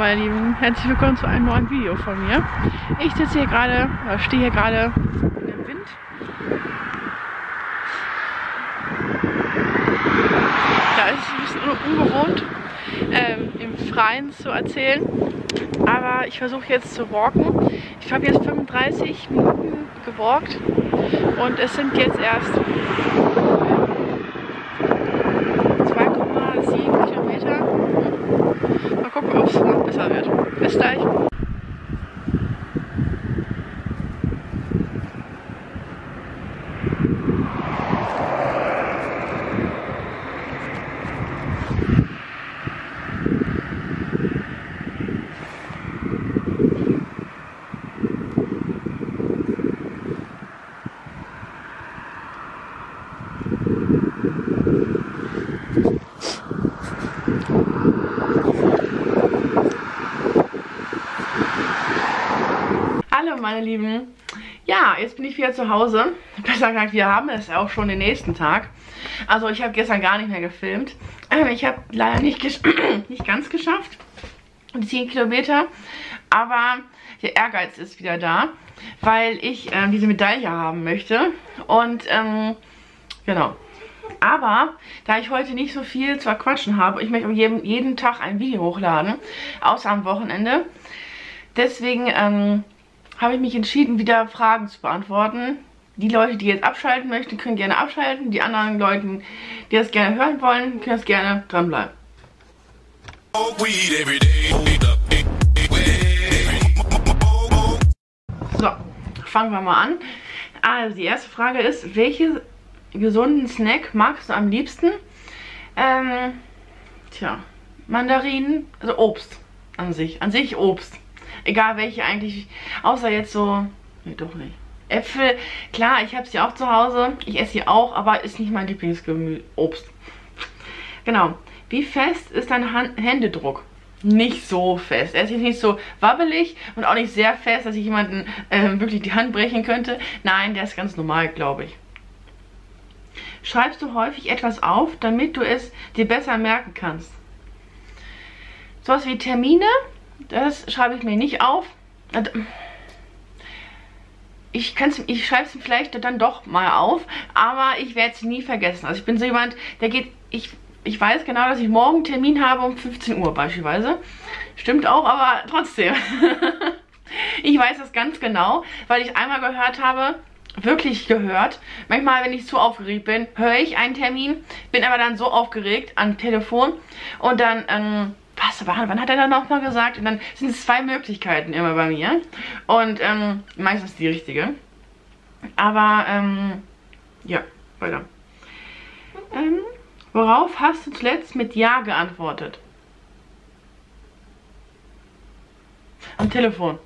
meine Lieben, herzlich willkommen zu einem neuen Video von mir. Ich sitze hier gerade, stehe hier gerade im Wind. Da ist es ein bisschen ungewohnt, ähm, im Freien zu erzählen. Aber ich versuche jetzt zu walken. Ich habe jetzt 35 Minuten gewalkt und es sind jetzt erst 2,7 Kilometer. Mal gucken, ob es noch besser wird. Bis gleich. Hallo meine Lieben. Ja, jetzt bin ich wieder zu Hause. Besser gesagt, wir haben es auch schon den nächsten Tag. Also ich habe gestern gar nicht mehr gefilmt. Ähm, Ich habe leider nicht, nicht ganz geschafft. Die 10 Kilometer. Aber der Ehrgeiz ist wieder da. Weil ich ähm, diese Medaille haben möchte. Und ähm, genau. Aber da ich heute nicht so viel zu quatschen habe, ich möchte jeden, jeden Tag ein Video hochladen, außer am Wochenende. Deswegen ähm, habe ich mich entschieden, wieder Fragen zu beantworten. Die Leute, die jetzt abschalten möchten, können gerne abschalten. Die anderen Leute, die das gerne hören wollen, können das gerne dranbleiben. So, fangen wir mal an. Also, die erste Frage ist, welche gesunden Snack magst du am liebsten? Ähm, tja, Mandarinen, also Obst an sich. An sich Obst. Egal welche eigentlich, außer jetzt so, nee, doch nicht. Äpfel, klar, ich habe sie auch zu Hause. Ich esse sie auch, aber ist nicht mein Lieblingsgemüse. Obst. Genau. Wie fest ist dein Han Händedruck? Nicht so fest. Er ist jetzt nicht so wabbelig und auch nicht sehr fest, dass ich jemanden ähm, wirklich die Hand brechen könnte. Nein, der ist ganz normal, glaube ich. Schreibst du häufig etwas auf, damit du es dir besser merken kannst? Sowas wie Termine, das schreibe ich mir nicht auf. Ich, ich schreibe es vielleicht dann doch mal auf, aber ich werde es nie vergessen. Also ich bin so jemand, der geht, ich, ich weiß genau, dass ich morgen einen Termin habe um 15 Uhr beispielsweise. Stimmt auch, aber trotzdem. ich weiß das ganz genau, weil ich einmal gehört habe, wirklich gehört. Manchmal, wenn ich zu aufgeregt bin, höre ich einen Termin, bin aber dann so aufgeregt am Telefon und dann, ähm, was, wann hat er dann nochmal gesagt? Und dann sind es zwei Möglichkeiten immer bei mir und ähm, meistens die richtige. Aber, ähm, ja, weiter. Ähm, worauf hast du zuletzt mit Ja geantwortet? Am Telefon.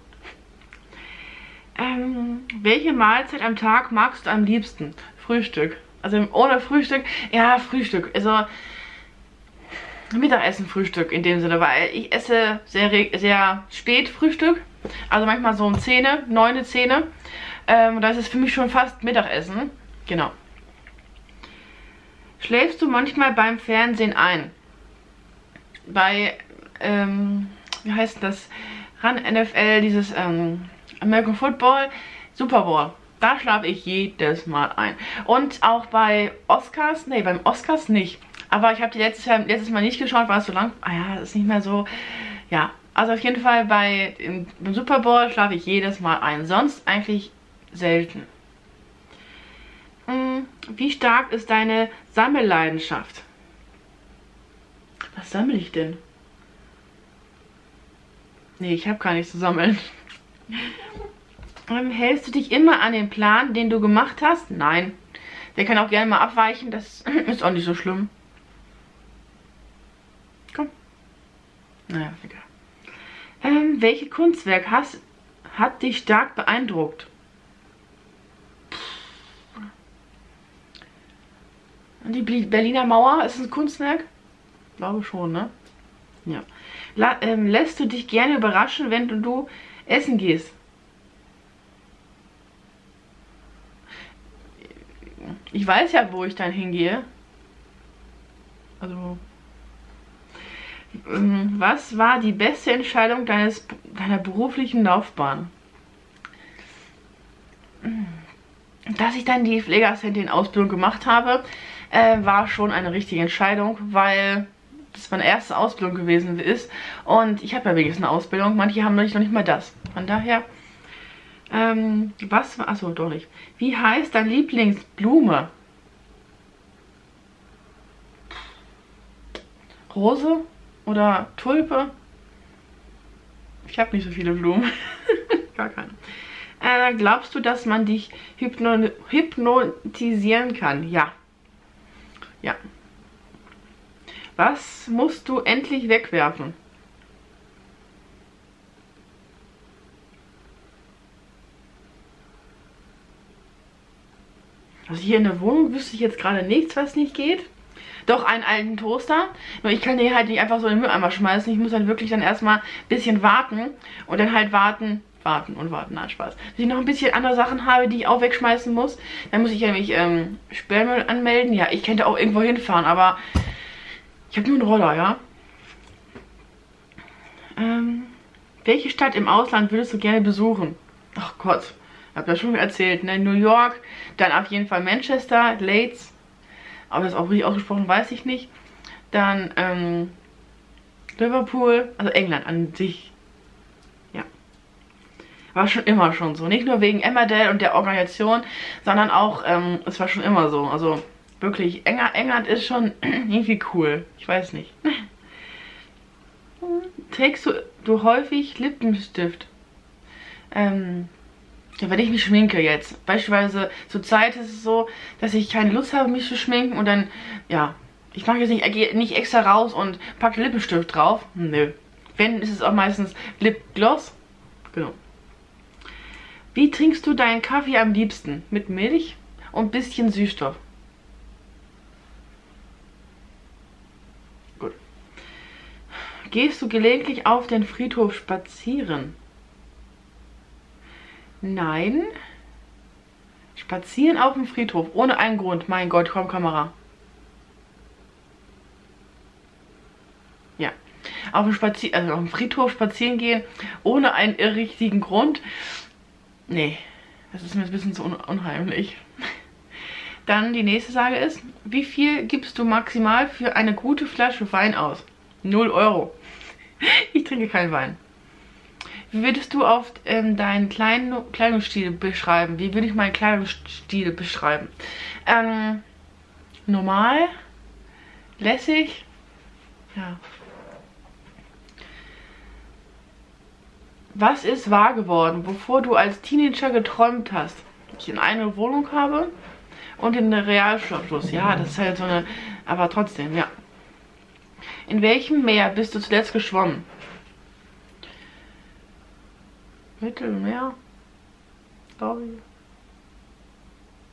Ähm, welche Mahlzeit am Tag magst du am liebsten? Frühstück. Also ohne Frühstück, ja, Frühstück. Also Mittagessen, Frühstück in dem Sinne, weil ich esse sehr, sehr spät Frühstück. Also manchmal so um 10, 9, 10. Ähm, das ist für mich schon fast Mittagessen. Genau. Schläfst du manchmal beim Fernsehen ein? Bei, ähm, wie heißt das? Ran NFL, dieses, ähm, American Football, Super Bowl. Da schlafe ich jedes Mal ein. Und auch bei Oscars, nee, beim Oscars nicht. Aber ich habe die letztes, Jahr, letztes Mal nicht geschaut, war es so lang. Ah ja, ist nicht mehr so. Ja, also auf jeden Fall bei im, beim Super Bowl schlafe ich jedes Mal ein. Sonst eigentlich selten. Hm, wie stark ist deine Sammelleidenschaft? Was sammle ich denn? Nee, ich habe gar nichts zu sammeln. Ähm, hältst du dich immer an den Plan, den du gemacht hast? Nein. Der kann auch gerne mal abweichen, das ist auch nicht so schlimm. Komm. Naja, egal. Ähm, welche Kunstwerk hast, hat dich stark beeindruckt? Die Berliner Mauer, ist ein Kunstwerk? Glaube schon, ne? Ja. La ähm, lässt du dich gerne überraschen, wenn du, du essen gehst? Ich weiß ja, wo ich dann hingehe. Also, was war die beste Entscheidung deines, deiner beruflichen Laufbahn? Dass ich dann die Pflegeassistentin-Ausbildung gemacht habe, äh, war schon eine richtige Entscheidung, weil das meine erste Ausbildung gewesen ist. Und ich habe ja wenigstens eine Ausbildung. Manche haben noch nicht mal das. Von daher, ähm, was war, achso, doch nicht. Wie heißt dein Lieblingsblume? Rose oder Tulpe? Ich habe nicht so viele Blumen. Gar keine. Äh, glaubst du, dass man dich hypno hypnotisieren kann? Ja. Ja. Was musst du endlich wegwerfen? Also hier in der Wohnung wüsste ich jetzt gerade nichts, was nicht geht. Doch einen alten Toaster. Nur ich kann den halt nicht einfach so in den Mülleimer schmeißen. Ich muss halt wirklich dann erstmal ein bisschen warten. Und dann halt warten, warten und warten. Nein, Spaß. Wenn ich noch ein bisschen andere Sachen habe, die ich auch wegschmeißen muss, dann muss ich nämlich ähm, Sperrmüll anmelden. Ja, ich könnte auch irgendwo hinfahren, aber ich habe nur einen Roller, ja. Ähm, welche Stadt im Ausland würdest du gerne besuchen? Ach Gott, habe das schon erzählt, ne? New York, dann auf jeden Fall Manchester, Leeds. Aber das auch richtig ausgesprochen, weiß ich nicht. Dann ähm, Liverpool, also England an sich. Ja. War schon immer schon so. Nicht nur wegen Emmerdale und der Organisation, sondern auch, ähm, es war schon immer so. Also Wirklich, England ist schon irgendwie cool. Ich weiß nicht. Trägst du, du häufig Lippenstift? Ähm, wenn ich mich schminke jetzt. Beispielsweise zur Zeit ist es so, dass ich keine Lust habe, mich zu schminken und dann, ja, ich mache jetzt nicht, nicht extra raus und packe Lippenstift drauf. Nö. Wenn, ist es auch meistens Lipgloss. Genau. Wie trinkst du deinen Kaffee am liebsten? Mit Milch und bisschen Süßstoff. Gehst du gelegentlich auf den Friedhof spazieren? Nein. Spazieren auf dem Friedhof, ohne einen Grund. Mein Gott, komm Kamera. Ja. Auf dem, Spazier also auf dem Friedhof spazieren gehen, ohne einen irrrichtigen Grund. Nee, das ist mir ein bisschen zu un unheimlich. Dann die nächste Frage ist, wie viel gibst du maximal für eine gute Flasche Wein aus? 0 Euro. ich trinke keinen Wein. Wie würdest du auf ähm, deinen kleinen Kleidungsstil beschreiben? Wie würde ich meinen Kleidungsstil beschreiben? Ähm, normal, lässig, ja. Was ist wahr geworden, wovor du als Teenager geträumt hast? Ich in eine Wohnung habe und in der Realschulabschluss. Ja, das ist halt so eine, aber trotzdem, ja. In welchem Meer bist du zuletzt geschwommen? Mittelmeer? Glaube ich.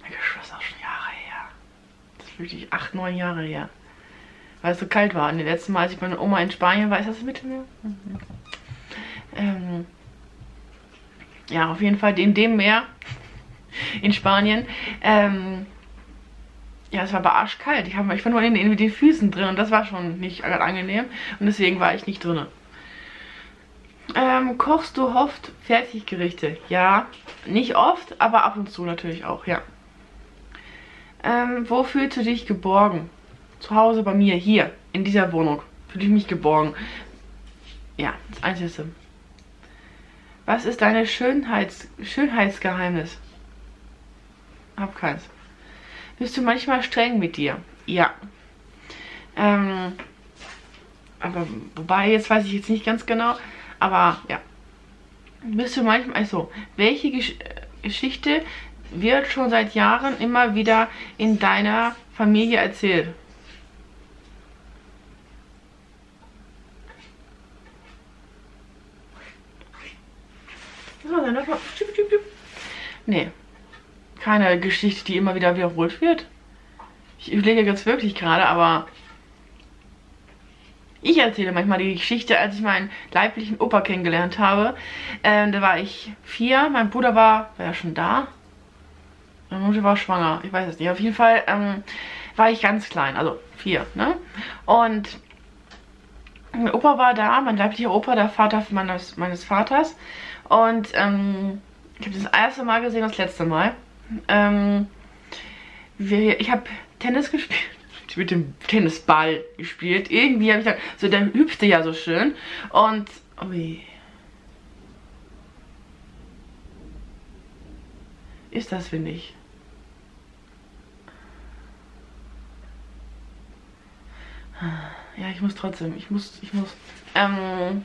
Mein Gott, das ist auch schon Jahre her. Das ist wirklich acht, neun Jahre her. Weil es so kalt war. Und das letzte Mal, als ich meine Oma in Spanien war, ist das Mittelmeer? Mhm. Ähm, ja, auf jeden Fall in dem Meer in Spanien. Ähm, ja, es war aber arschkalt. Ich, hab, ich war nur in, in, den Füßen drin und das war schon nicht angenehm. Und deswegen war ich nicht drin. Ähm, kochst du oft Fertiggerichte? Ja, nicht oft, aber ab und zu natürlich auch, ja. Ähm, wo fühlst du dich geborgen? Zu Hause bei mir, hier, in dieser Wohnung. Fühle ich mich geborgen. Ja, das Einzige. Was ist deine Schönheits Schönheitsgeheimnis? Hab keins. Bist du manchmal streng mit dir? Ja. Ähm, aber wobei, jetzt weiß ich jetzt nicht ganz genau. Aber ja. Bist du manchmal, also, welche Gesch Geschichte wird schon seit Jahren immer wieder in deiner Familie erzählt? Nee keine Geschichte, die immer wieder wiederholt wird. Ich überlege jetzt wirklich gerade, aber ich erzähle manchmal die Geschichte, als ich meinen leiblichen Opa kennengelernt habe. Ähm, da war ich vier, mein Bruder war, war ja schon da. Meine Mutter war schwanger, ich weiß es nicht. Auf jeden Fall ähm, war ich ganz klein, also vier, ne? Und Mein Opa war da, mein leiblicher Opa, der Vater meines, meines Vaters. Und ähm, ich habe das erste Mal gesehen, das letzte Mal. Ähm, wir, ich habe Tennis gespielt. Mit dem Tennisball gespielt. Irgendwie habe ich dann, so der hüpfte ja so schön. Und, ui. Ist das windig? Ja, ich muss trotzdem. Ich muss, ich muss. Ähm,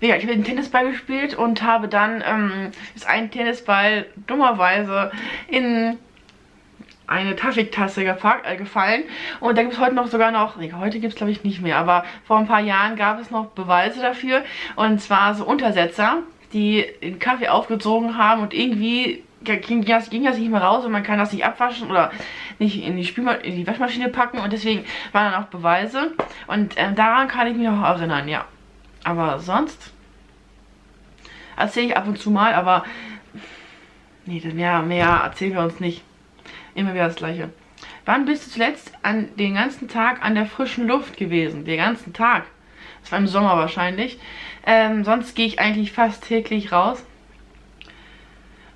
ja, ich habe den Tennisball gespielt und habe dann ähm, ist ein Tennisball dummerweise in eine Taschiktasse äh, gefallen. Und da gibt es heute noch sogar noch, nee, heute gibt es glaube ich nicht mehr, aber vor ein paar Jahren gab es noch Beweise dafür. Und zwar so Untersetzer, die den Kaffee aufgezogen haben und irgendwie ging das, ging das nicht mehr raus und man kann das nicht abwaschen oder nicht in die, Spülma in die Waschmaschine packen und deswegen waren dann auch Beweise und äh, daran kann ich mich noch erinnern, ja. Aber sonst erzähle ich ab und zu mal, aber nee, mehr, mehr erzählen wir uns nicht. Immer wieder das gleiche. Wann bist du zuletzt an den ganzen Tag an der frischen Luft gewesen? Den ganzen Tag. Das war im Sommer wahrscheinlich. Ähm, sonst gehe ich eigentlich fast täglich raus.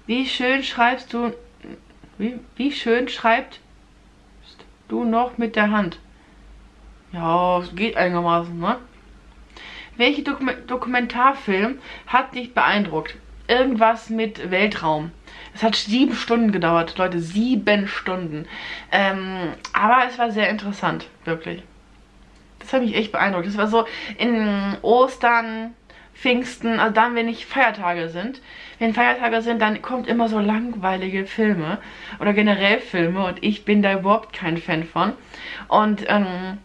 Wie schön schreibst du... Wie, wie schön schreibt du noch mit der Hand? Ja, es geht einigermaßen, ne? Welcher Dokum Dokumentarfilm hat dich beeindruckt? Irgendwas mit Weltraum. Es hat sieben Stunden gedauert, Leute, sieben Stunden. Ähm, aber es war sehr interessant, wirklich. Das hat mich echt beeindruckt. Das war so in Ostern, Pfingsten, also dann, wenn nicht Feiertage sind. Wenn Feiertage sind, dann kommt immer so langweilige Filme oder generell Filme und ich bin da überhaupt kein Fan von. Und ähm,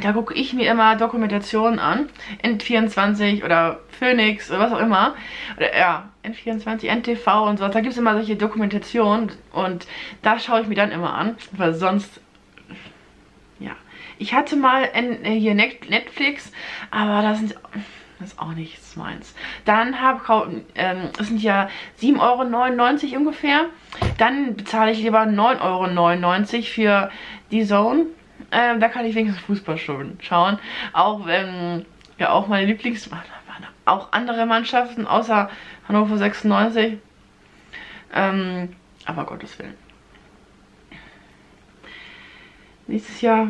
da gucke ich mir immer Dokumentationen an. N24 oder Phoenix oder was auch immer. Oder ja, N24, NTV und so. Da gibt es immer solche Dokumentationen und da schaue ich mir dann immer an. Weil sonst, ja. Ich hatte mal äh, hier Netflix, aber das sind ist auch nichts meins. Dann habe ähm, das sind ja 7,99 Euro ungefähr. Dann bezahle ich lieber 9,99 Euro für die Zone. Ähm, da kann ich wenigstens Fußball schon schauen. Auch wenn ja auch meine Lieblings... Auch andere Mannschaften außer Hannover 96. Ähm, aber Gottes Willen. Nächstes Jahr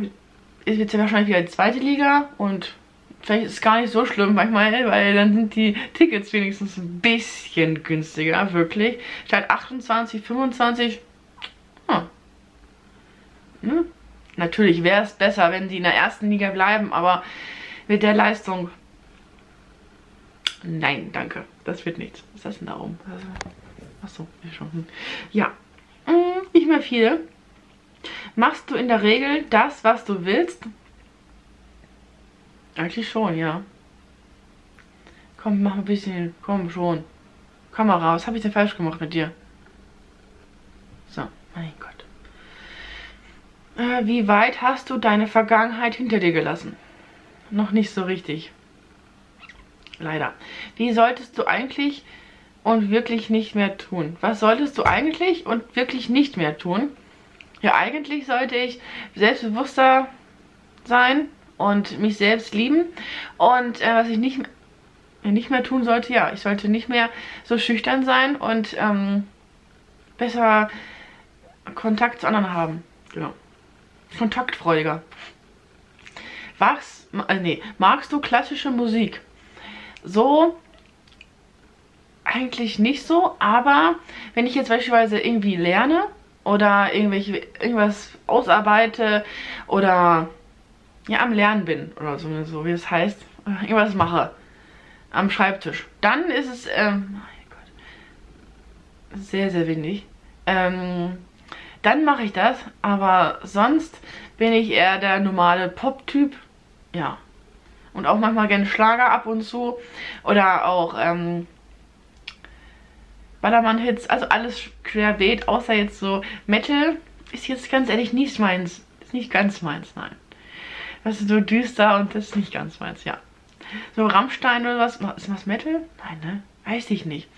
ist jetzt wahrscheinlich wieder die zweite Liga und vielleicht ist es gar nicht so schlimm manchmal, weil dann sind die Tickets wenigstens ein bisschen günstiger, wirklich. Statt 28, 25, hm. Hm. Natürlich wäre es besser, wenn sie in der ersten Liga bleiben, aber mit der Leistung... Nein, danke. Das wird nichts. Was ist das denn darum? Achso, ja schon. Ja, hm, nicht mehr viel. Machst du in der Regel das, was du willst? Eigentlich schon, ja. Komm, mach ein bisschen. Komm schon. Kamera, was habe ich denn falsch gemacht mit dir? So, mein Gott. Äh, wie weit hast du deine Vergangenheit hinter dir gelassen? Noch nicht so richtig. Leider. Wie solltest du eigentlich und wirklich nicht mehr tun? Was solltest du eigentlich und wirklich nicht mehr tun? Ja, eigentlich sollte ich selbstbewusster sein und mich selbst lieben. Und äh, was ich nicht, nicht mehr tun sollte, ja, ich sollte nicht mehr so schüchtern sein und ähm, besser Kontakt zu anderen haben. Genau kontaktfreudiger. Was, äh, nee, magst du klassische Musik? So eigentlich nicht so, aber wenn ich jetzt beispielsweise irgendwie lerne oder irgendwelche, irgendwas ausarbeite oder ja am Lernen bin oder so, so wie es heißt, irgendwas mache am Schreibtisch, dann ist es ähm, sehr, sehr windig. Ähm, dann mache ich das. Aber sonst bin ich eher der normale Pop-Typ. Ja. Und auch manchmal gerne Schlager ab und zu. Oder auch ähm, Ballermann-Hits. Also alles querbeet, außer jetzt so Metal. Ist jetzt ganz ehrlich nicht meins. Ist nicht ganz meins, nein. Das ist so düster und das ist nicht ganz meins, ja. So Rammstein oder was. Ist das Metal? Nein, ne? Weiß ich nicht.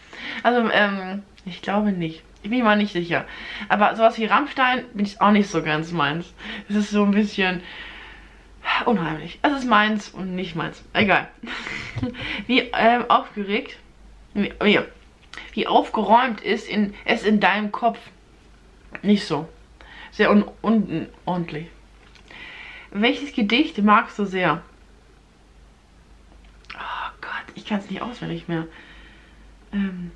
Also, ähm, ich glaube nicht. Ich bin mir mal nicht sicher. Aber sowas wie Rammstein bin ich auch nicht so ganz meins. Es ist so ein bisschen... Unheimlich. Es ist meins und nicht meins. Egal. Wie ähm, aufgeregt, wie, wie aufgeräumt ist in, es in deinem Kopf. Nicht so. Sehr un unordentlich. Welches Gedicht magst du sehr? Oh Gott, ich kann es nicht auswendig mehr. Ähm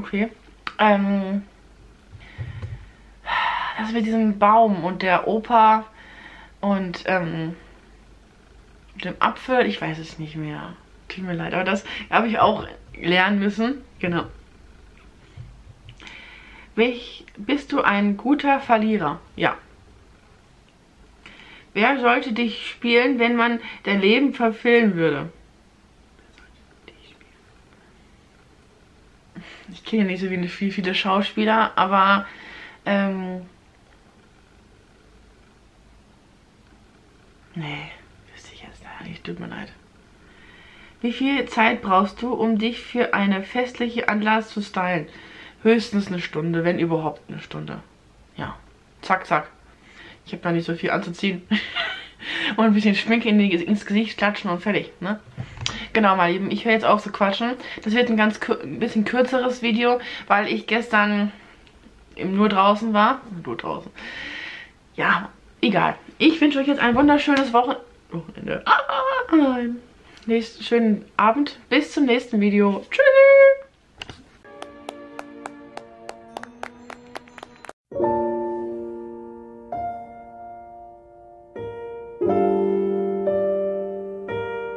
okay. Ähm das mit diesem Baum und der Opa und ähm, dem Apfel, ich weiß es nicht mehr. Tut mir leid, aber das habe ich auch lernen müssen. Genau. Welch, bist du ein guter Verlierer? Ja. Wer sollte dich spielen, wenn man dein Leben verfilmen würde? Kenne nicht so viele, viele Schauspieler, aber ähm, Nee, wüsste ich jetzt leider nicht. Tut mir leid. Wie viel Zeit brauchst du, um dich für eine festliche Anlass zu stylen? Höchstens eine Stunde, wenn überhaupt eine Stunde. Ja, zack, zack. Ich habe da nicht so viel anzuziehen. und ein bisschen Schminke in die, ins Gesicht klatschen und fertig, ne? Genau, mal Lieben, ich höre jetzt auf zu quatschen. Das wird ein ganz ein bisschen kürzeres Video, weil ich gestern nur draußen war. Nur draußen. Ja, egal. Ich wünsche euch jetzt ein wunderschönes Wochenende. Ah, nein. Nächsten schönen Abend. Bis zum nächsten Video. Tschüss.